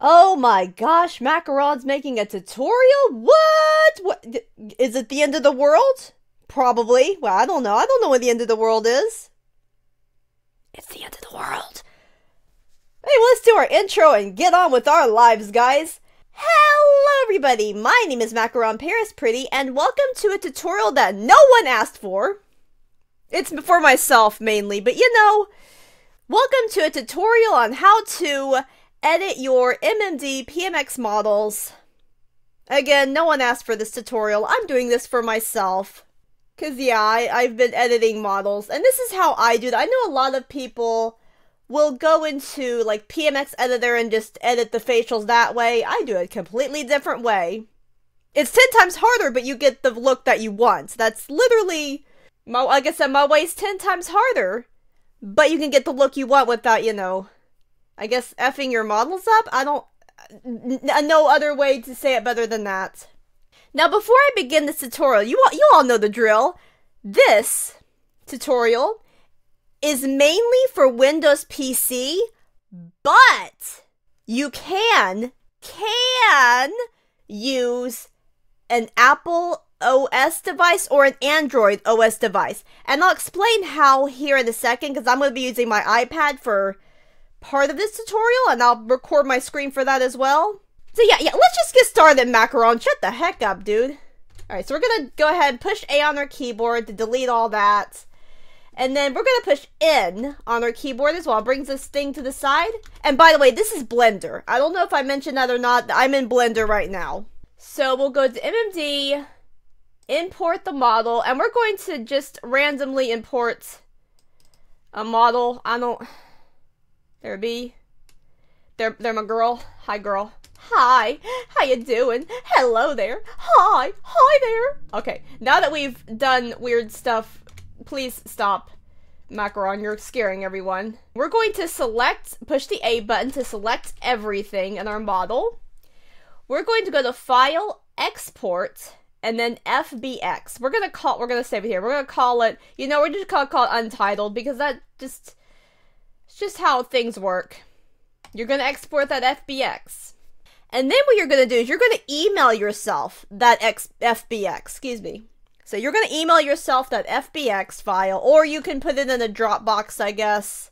Oh my gosh, Macaron's making a tutorial? What? What? Is it the end of the world? Probably. Well, I don't know. I don't know what the end of the world is. It's the end of the world. Hey, well, let's do our intro and get on with our lives, guys. Hello, everybody. My name is Macaron Paris Pretty, and welcome to a tutorial that no one asked for. It's for myself mainly, but you know, welcome to a tutorial on how to edit your MMD PMX models. Again, no one asked for this tutorial. I'm doing this for myself. Because, yeah, I, I've been editing models, and this is how I do it. I know a lot of people will go into, like, PMX Editor and just edit the facials that way. I do it a completely different way. It's 10 times harder, but you get the look that you want. That's literally, my, like I said, my way's 10 times harder, but you can get the look you want without, you know, I guess effing your models up? I don't, no other way to say it better than that. Now, before I begin this tutorial, you all, you all know the drill. This tutorial is mainly for Windows PC, but you can can use an Apple OS device or an Android OS device. And I'll explain how here in a second because I'm going to be using my iPad for part of this tutorial and I'll record my screen for that as well. So yeah, yeah, let's just get started, Macaron. Shut the heck up, dude. Alright, so we're gonna go ahead and push A on our keyboard to delete all that. And then we're gonna push N on our keyboard as well. Brings this thing to the side. And by the way, this is Blender. I don't know if I mentioned that or not. I'm in Blender right now. So we'll go to MMD, import the model, and we're going to just randomly import a model. I don't... There be. There, there, my girl. Hi, girl. Hi, how you doing? Hello there. Hi, hi there. Okay, now that we've done weird stuff, please stop. Macaron, you're scaring everyone. We're going to select, push the A button to select everything in our model. We're going to go to File, Export, and then FBX. We're gonna call, we're gonna save it here. We're gonna call it, you know, we're just gonna call it Untitled because that just, just how things work. You're gonna export that FBX. And then what you're going to do is you're going to email yourself that X- FBX, excuse me. So you're going to email yourself that FBX file, or you can put it in a Dropbox, I guess.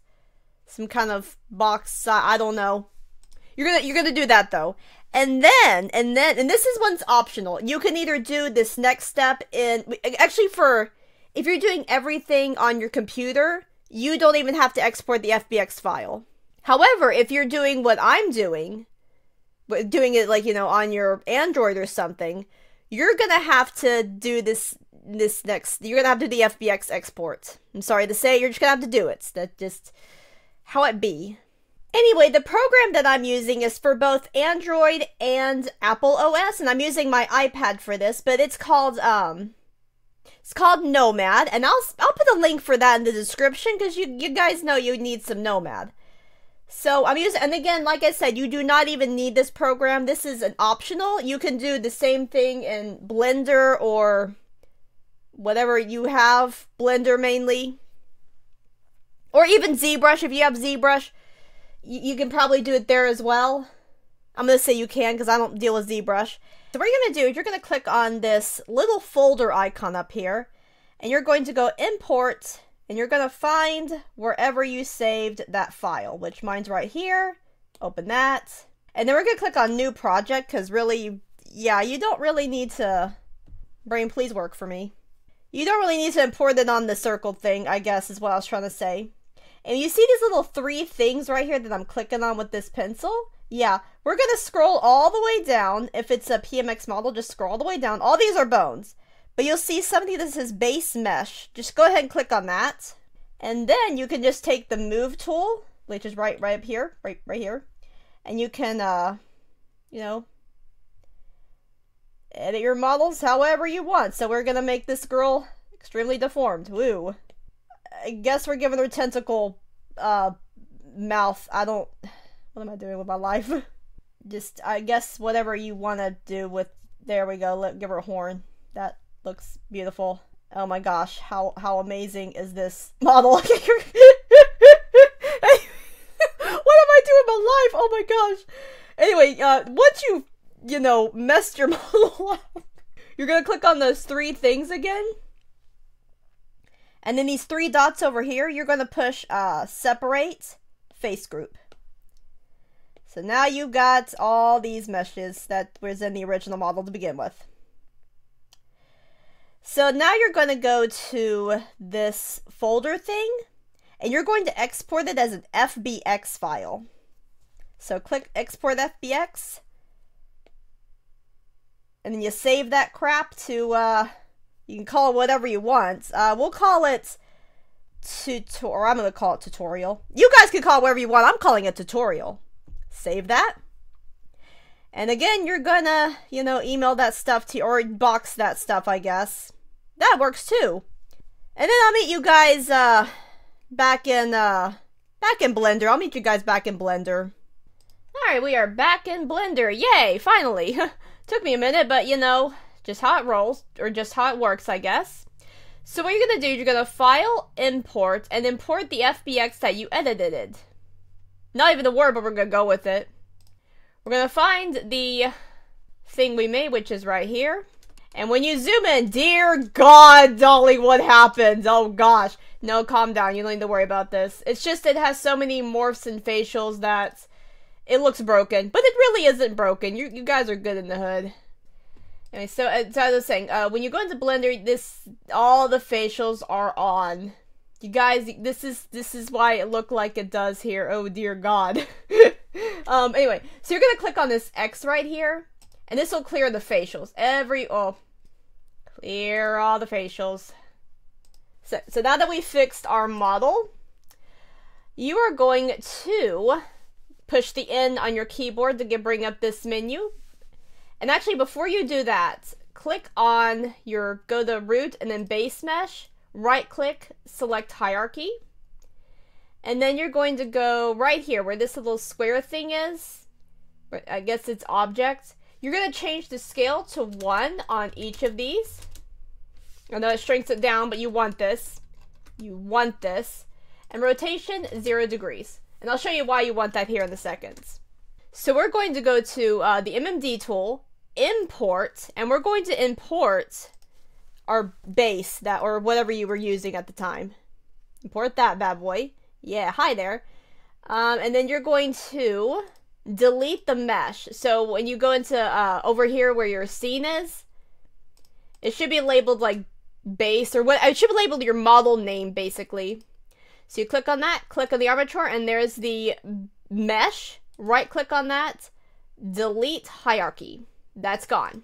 Some kind of box, I don't know. You're going to, you're going to do that though. And then, and then, and this is one's optional. You can either do this next step in, actually for, if you're doing everything on your computer, you don't even have to export the FBX file. However, if you're doing what I'm doing, doing it like you know on your android or something you're gonna have to do this this next you're gonna have to do the fbx export. I'm sorry to say you're just gonna have to do it. That just how it be. Anyway the program that i'm using is for both android and apple os and i'm using my ipad for this but it's called um it's called nomad and i'll i'll put a link for that in the description because you you guys know you need some nomad so I'm using, and again, like I said, you do not even need this program. This is an optional. You can do the same thing in Blender or whatever you have, Blender mainly. Or even ZBrush, if you have ZBrush, you, you can probably do it there as well. I'm going to say you can because I don't deal with ZBrush. So what you're going to do is you're going to click on this little folder icon up here, and you're going to go import and you're going to find wherever you saved that file, which mine's right here. Open that. And then we're going to click on new project because really, yeah, you don't really need to, brain please work for me. You don't really need to import it on the circle thing, I guess is what I was trying to say. And you see these little three things right here that I'm clicking on with this pencil? Yeah, we're going to scroll all the way down. If it's a PMX model, just scroll all the way down. All these are bones. But you'll see something that says base mesh. Just go ahead and click on that. And then you can just take the move tool, which is right right up here, right right here. And you can uh you know edit your models however you want. So we're gonna make this girl extremely deformed. Woo. I guess we're giving her tentacle uh mouth. I don't what am I doing with my life? Just I guess whatever you wanna do with there we go, let give her a horn. That looks beautiful. Oh my gosh, how how amazing is this model? what am I doing my life? Oh my gosh. anyway, uh, once you, you know, messed your model up, you're gonna click on those three things again. And then these three dots over here, you're gonna push uh, separate face group. So now you've got all these meshes that was in the original model to begin with. So now you're going to go to this folder thing and you're going to export it as an FBX file. So click export FBX and then you save that crap to, uh, you can call it whatever you want. Uh, we'll call it tutorial, I'm going to call it tutorial. You guys can call it whatever you want. I'm calling it tutorial. Save that. And again, you're gonna, you know, email that stuff to, or box that stuff, I guess. That works too. And then I'll meet you guys, uh, back in, uh, back in Blender. I'll meet you guys back in Blender. Alright, we are back in Blender. Yay, finally. Took me a minute, but you know, just how it rolls, or just how it works, I guess. So what you're gonna do, you're gonna file, import, and import the FBX that you edited. Not even the word, but we're gonna go with it. We're gonna find the thing we made, which is right here. And when you zoom in, dear God, Dolly, what happened? Oh gosh. No, calm down. You don't need to worry about this. It's just it has so many morphs and facials that it looks broken. But it really isn't broken. You, you guys are good in the hood. Anyway, so, uh, so I was saying, uh, when you go into Blender, this all the facials are on. You guys, this is this is why it looked like it does here. Oh dear God. um. Anyway, so you're gonna click on this X right here, and this will clear the facials. Every oh, clear all the facials. So so now that we fixed our model, you are going to push the N on your keyboard to get bring up this menu. And actually, before you do that, click on your go to root and then base mesh right click, select hierarchy. And then you're going to go right here where this little square thing is. I guess it's object. You're going to change the scale to 1 on each of these. I know it shrinks it down, but you want this. You want this. And rotation, 0 degrees. And I'll show you why you want that here in the seconds. So we're going to go to uh, the MMD tool, import, and we're going to import our base that or whatever you were using at the time. Import that bad boy. Yeah, hi there. Um, and then you're going to delete the mesh. So when you go into uh, over here where your scene is, it should be labeled like base or what it should be labeled your model name basically. So you click on that, click on the armature, and there's the mesh. Right click on that, delete hierarchy. That's gone.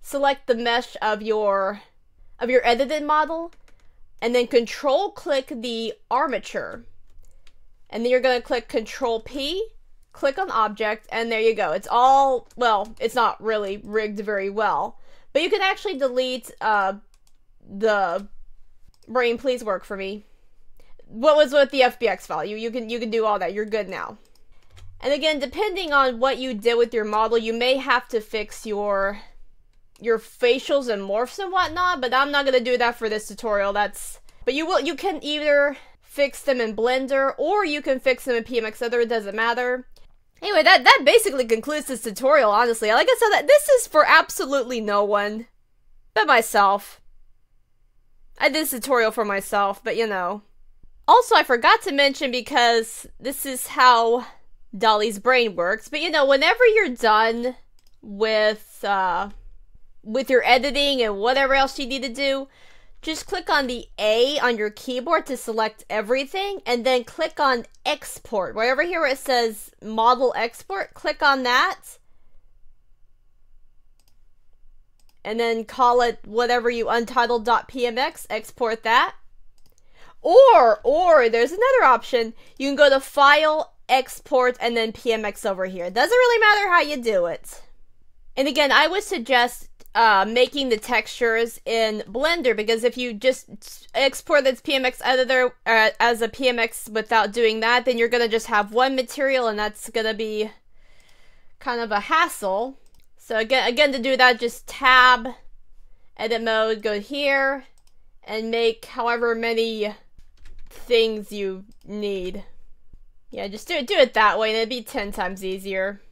Select the mesh of your of your edited model and then control click the armature. And then you're going to click control P, click on object, and there you go. It's all, well, it's not really rigged very well. But you can actually delete uh, the brain, please work for me. What was with the FBX file? You, you can you can do all that. You're good now. And again, depending on what you did with your model, you may have to fix your your facials and morphs and whatnot, but I'm not gonna do that for this tutorial. That's but you will you can either fix them in Blender or you can fix them in PMX Editor, it doesn't matter. Anyway, that that basically concludes this tutorial, honestly. Like I said, that this is for absolutely no one but myself. I did this tutorial for myself, but you know. Also, I forgot to mention because this is how Dolly's brain works, but you know, whenever you're done with uh with your editing and whatever else you need to do, just click on the A on your keyboard to select everything and then click on export. Right over here where it says model export, click on that. And then call it whatever you untitled.pmx, export that. Or, or there's another option. You can go to file, export, and then PMX over here. Doesn't really matter how you do it. And again, I would suggest uh, making the textures in Blender because if you just export this PMX editor uh, as a PMX without doing that, then you're gonna just have one material and that's gonna be kind of a hassle. So again, again to do that, just tab, edit mode, go here, and make however many things you need. Yeah, just do it, do it that way and it'd be 10 times easier.